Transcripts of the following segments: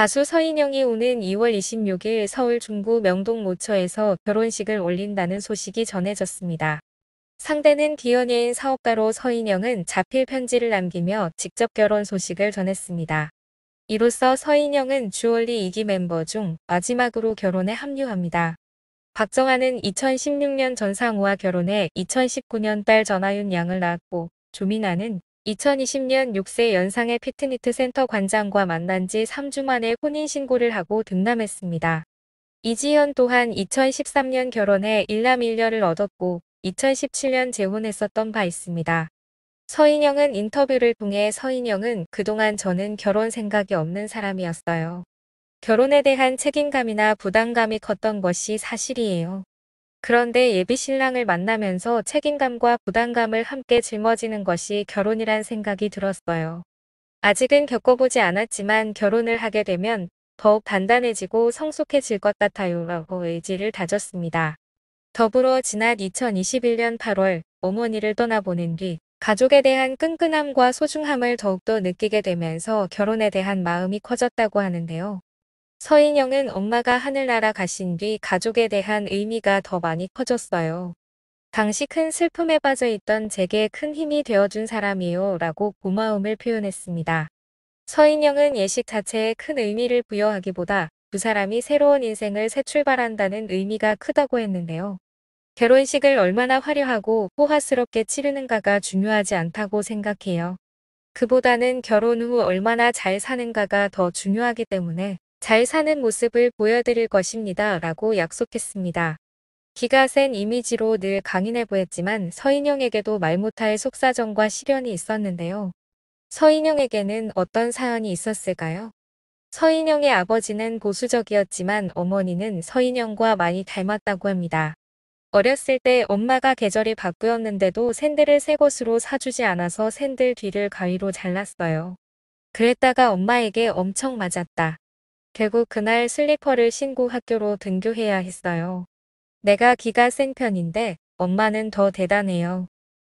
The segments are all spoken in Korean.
가수 서인영이 오는 2월 26일 서울 중구 명동 모처에서 결혼식을 올린다는 소식이 전해졌습니다. 상대는 비연예인 사업가로 서인영은 자필 편지를 남기며 직접 결혼 소식을 전했습니다. 이로써 서인영은 주얼리 2기 멤버 중 마지막으로 결혼에 합류합니다. 박정아는 2016년 전상우와 결혼해 2019년 딸 전하윤 양을 낳았고 조민아는 2020년 6세 연상의 피트니트 센터 관장과 만난 지 3주 만에 혼인신고를 하고 등남했습니다. 이지연 또한 2013년 결혼해 일남 일녀를 얻었고 2017년 재혼했었던 바 있습니다. 서인영은 인터뷰를 통해 서인영은 그동안 저는 결혼 생각이 없는 사람이었어요. 결혼에 대한 책임감이나 부담감이 컸던 것이 사실이에요. 그런데 예비 신랑을 만나면서 책임감과 부담감을 함께 짊어지는 것이 결혼이란 생각이 들었어요. 아직은 겪어보지 않았지만 결혼을 하게 되면 더욱 단단해지고 성숙해질 것 같아요 라고 의지를 다졌습니다. 더불어 지난 2021년 8월 어머니를 떠나보낸 뒤 가족에 대한 끈끈함과 소중함을 더욱더 느끼게 되면서 결혼에 대한 마음이 커졌다고 하는데요. 서인영은 엄마가 하늘나라 가신 뒤 가족에 대한 의미가 더 많이 커졌어요. 당시 큰 슬픔에 빠져 있던 제게 큰 힘이 되어준 사람이요 라고 고마움을 표현했습니다. 서인영은 예식 자체에 큰 의미를 부여하기보다 두 사람이 새로운 인생을 새 출발한다는 의미가 크다고 했는데요. 결혼식을 얼마나 화려하고 호화스럽게 치르는가가 중요하지 않다고 생각해요. 그보다는 결혼 후 얼마나 잘 사는가가 더 중요하기 때문에 잘 사는 모습을 보여드릴 것입니다. 라고 약속했습니다. 기가 센 이미지로 늘 강인해 보였지만 서인영에게도 말 못할 속사정과 시련이 있었는데요. 서인영에게는 어떤 사연이 있었을까요? 서인영의 아버지는 보수적이었지만 어머니는 서인영과 많이 닮았다고 합니다. 어렸을 때 엄마가 계절이 바꾸었는데도 샌들을 새 것으로 사주지 않아서 샌들 뒤를 가위로 잘랐어요. 그랬다가 엄마에게 엄청 맞았다. 결국 그날 슬리퍼를 신고 학교로 등교해야 했어요. 내가 기가 센 편인데 엄마는 더 대단해요.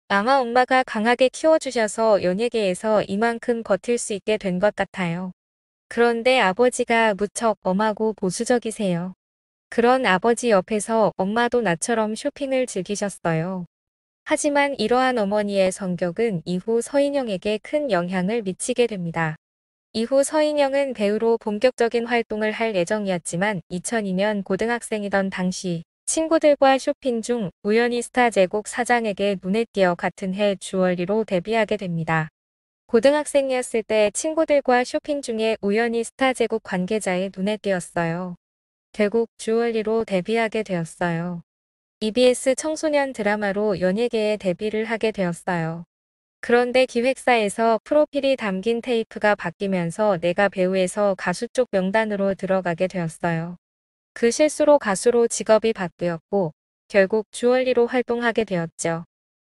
아마 엄마가 강하게 키워주셔서 연예계에서 이만큼 버틸 수 있게 된 것 같아요. 그런데 아버지가 무척 엄하고 보수적이세요. 그런 아버지 옆에서 엄마도 나처럼 쇼핑을 즐기셨어요. 하지만 이러한 어머니의 성격은 이후 서인영에게 큰 영향을 미치게 됩니다. 이후 서인영은 배우로 본격적인 활동을 할 예정이었지만 2002년 고등학생이던 당시 친구들과 쇼핑 중 우연히 스타 제국 사장에게 눈에 띄어 같은 해 주얼리로 데뷔하게 됩니다. 고등학생이었을 때 친구들과 쇼핑 중에 우연히 스타 제국 관계자의 눈에 띄었어요. 결국 주얼리로 데뷔하게 되었어요. EBS 청소년 드라마로 연예계에 데뷔를 하게 되었어요. 그런데 기획사에서 프로필이 담긴 테이프가 바뀌면서 내가 배우에서 가수 쪽 명단으로 들어가게 되었어요. 그 실수로 가수로 직업이 바뀌었고 결국 주얼리로 활동하게 되었죠.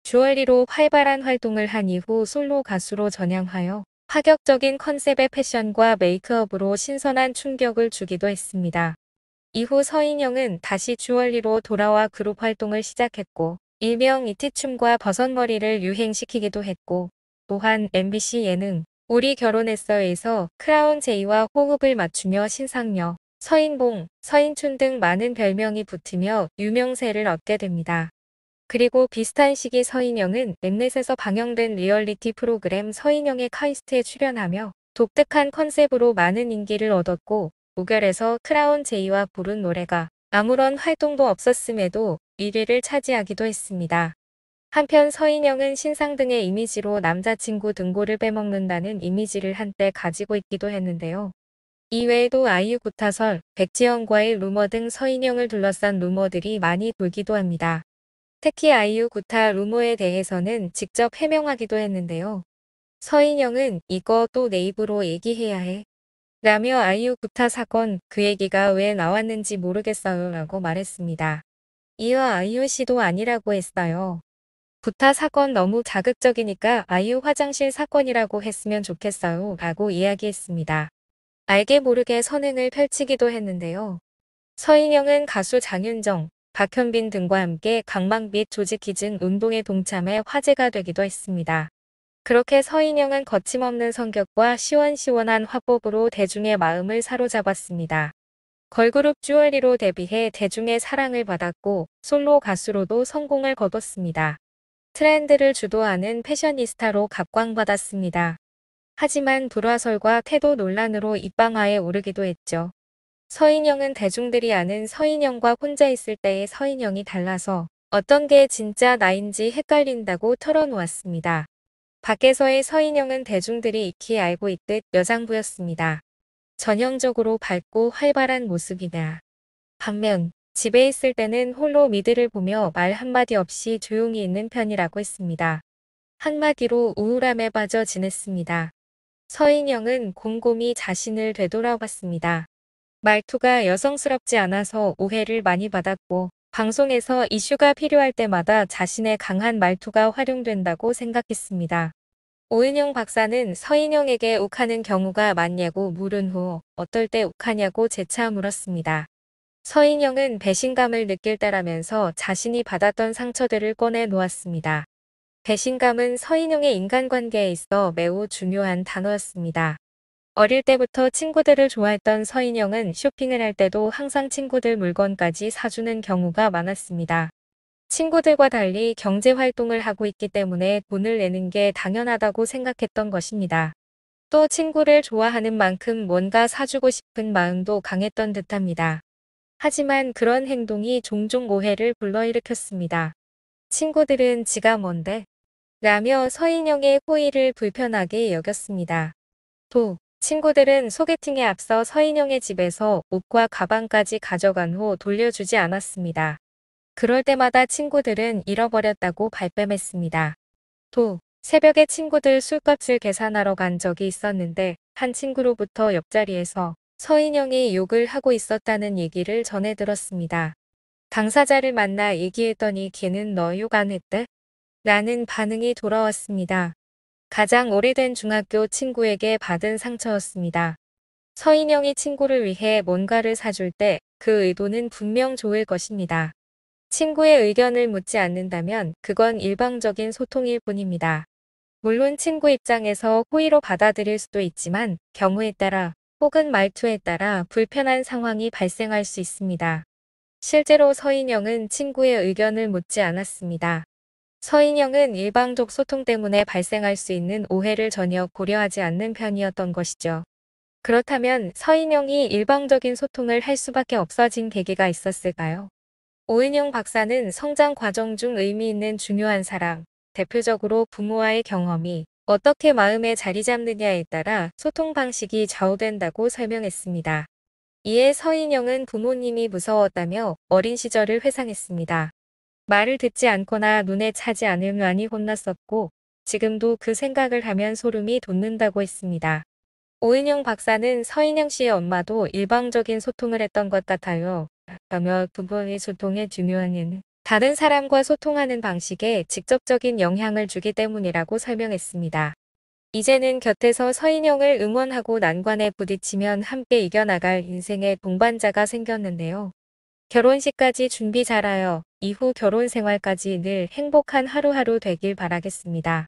주얼리로 활발한 활동을 한 이후 솔로 가수로 전향하여 파격적인 컨셉의 패션과 메이크업으로 신선한 충격을 주기도 했습니다. 이후 서인영은 다시 주얼리로 돌아와 그룹 활동을 시작했고 일명 이티춤과 버섯머리를 유행시키기도 했고 또한 MBC 예능 우리 결혼했어에서 크라운 제이와 호흡을 맞추며 신상녀, 서인봉, 서인춘 등 많은 별명이 붙으며 유명세를 얻게 됩니다. 그리고 비슷한 시기 서인영은 엠넷에서 방영된 리얼리티 프로그램 서인영의 카이스트에 출연하며 독특한 컨셉으로 많은 인기를 얻었고 우결에서 크라운 제이와 부른 노래가 아무런 활동도 없었음에도 1위를 차지하기도 했습니다. 한편 서인영은 신상 등의 이미지로 남자친구 등골을 빼먹는다는 이미지를 한때 가지고 있기도 했는데요. 이외에도 아이유 구타설, 백지영과의 루머 등 서인영을 둘러싼 루머들이 많이 돌기도 합니다. 특히 아이유 구타 루머에 대해서는 직접 해명하기도 했는데요. 서인영은 이거 또 내 입으로 얘기해야 해. 라며 아이유 구타 사건 그 얘기가 왜 나왔는지 모르겠어요 라고 말했습니다. 이어 아이유 씨도 아니라고 했어요. 구타 사건 너무 자극적이니까 아이유 화장실 사건이라고 했으면 좋겠어요 라고 이야기했습니다. 알게 모르게 선행을 펼치기도 했는데요. 서인영은 가수 장윤정, 박현빈 등과 함께 강망빛 조직 기증 운동에 동참해 화제가 되기도 했습니다. 그렇게 서인영은 거침없는 성격과 시원시원한 화법으로 대중의 마음을 사로잡았습니다. 걸그룹 쭈얼리로 데뷔해 대중의 사랑을 받았고 솔로 가수로도 성공을 거뒀습니다. 트렌드를 주도하는 패셔니스타로 각광받았습니다. 하지만 불화설과 태도 논란으로 입방아에 오르기도 했죠. 서인영은 대중들이 아는 서인영과 혼자 있을 때의 서인영이 달라서 어떤 게 진짜 나인지 헷갈린다고 털어놓았습니다. 밖에서의 서인영은 대중들이 익히 알고 있듯 여장부였습니다. 전형적으로 밝고 활발한 모습이다. 반면 집에 있을 때는 홀로 미드를 보며 말 한마디 없이 조용히 있는 편이라고 했습니다. 한마디로 우울함에 빠져 지냈습니다. 서인영은 곰곰이 자신을 되돌아봤습니다. 말투가 여성스럽지 않아서 오해를 많이 받았고 방송에서 이슈가 필요할 때마다 자신의 강한 말투가 활용된다고 생각했습니다. 오은영 박사는 서인영에게 욱하는 경우가 많냐고 물은 후 어떨 때 욱하냐고 재차 물었습니다. 서인영은 배신감을 느낄 때라면서 자신이 받았던 상처들을 꺼내 놓았습니다. 배신감은 서인영의 인간관계에 있어 매우 중요한 단어였습니다. 어릴 때부터 친구들을 좋아했던 서인영은 쇼핑을 할 때도 항상 친구들 물건까지 사주는 경우가 많았습니다. 친구들과 달리 경제 활동을 하고 있기 때문에 돈을 내는 게 당연하다고 생각했던 것입니다. 또 친구를 좋아하는 만큼 뭔가 사주고 싶은 마음도 강했던 듯합니다. 하지만 그런 행동이 종종 오해를 불러일으켰습니다. 친구들은 지가 뭔데? 라며 서인영의 호의를 불편하게 여겼습니다. 또 친구들은 소개팅에 앞서 서인영의 집에서 옷과 가방까지 가져간 후 돌려주지 않았습니다. 그럴 때마다 친구들은 잃어버렸다고 발뺌했습니다. 또 새벽에 친구들 술값을 계산하러 간 적이 있었는데 한 친구로부터 옆자리에서 서인영이 욕을 하고 있었다는 얘기를 전해 들었습니다. 당사자를 만나 얘기했더니 걔는 너 욕 안 했대? 라는 반응이 돌아왔습니다. 가장 오래된 중학교 친구에게 받은 상처였습니다. 서인영이 친구를 위해 뭔가를 사줄 때 그 의도는 분명 좋을 것입니다. 친구의 의견을 묻지 않는다면 그건 일방적인 소통일 뿐입니다. 물론 친구 입장에서 호의로 받아들일 수도 있지만 경우에 따라 혹은 말투에 따라 불편한 상황이 발생할 수 있습니다. 실제로 서인영은 친구의 의견을 묻지 않았습니다. 서인영은 일방적 소통 때문에 발생할 수 있는 오해를 전혀 고려하지 않는 편이었던 것이죠. 그렇다면 서인영이 일방적인 소통을 할 수밖에 없어진 계기가 있었을까요? 오은영 박사는 성장 과정 중 의미 있는 중요한 사랑, 대표적으로 부모와의 경험이 어떻게 마음에 자리 잡느냐에 따라 소통 방식이 좌우된다고 설명했습니다. 이에 서인영은 부모님이 무서웠다며 어린 시절을 회상했습니다. 말을 듣지 않거나 눈에 차지 않으면 많이 혼났었고 지금도 그 생각을 하면 소름이 돋는다고 했습니다. 오은영 박사는 서인영 씨의 엄마도 일방적인 소통을 했던 것 같아요. 라며 부부의 소통의 중요한 이유는 다른 사람과 소통하는 방식에 직접적인 영향을 주기 때문이라고 설명했습니다. 이제는 곁에서 서인영을 응원하고 난관에 부딪히면 함께 이겨나갈 인생의 동반자가 생겼는데요. 결혼식까지 준비 잘하여 이후 결혼 생활까지 늘 행복한 하루하루 되길 바라겠습니다.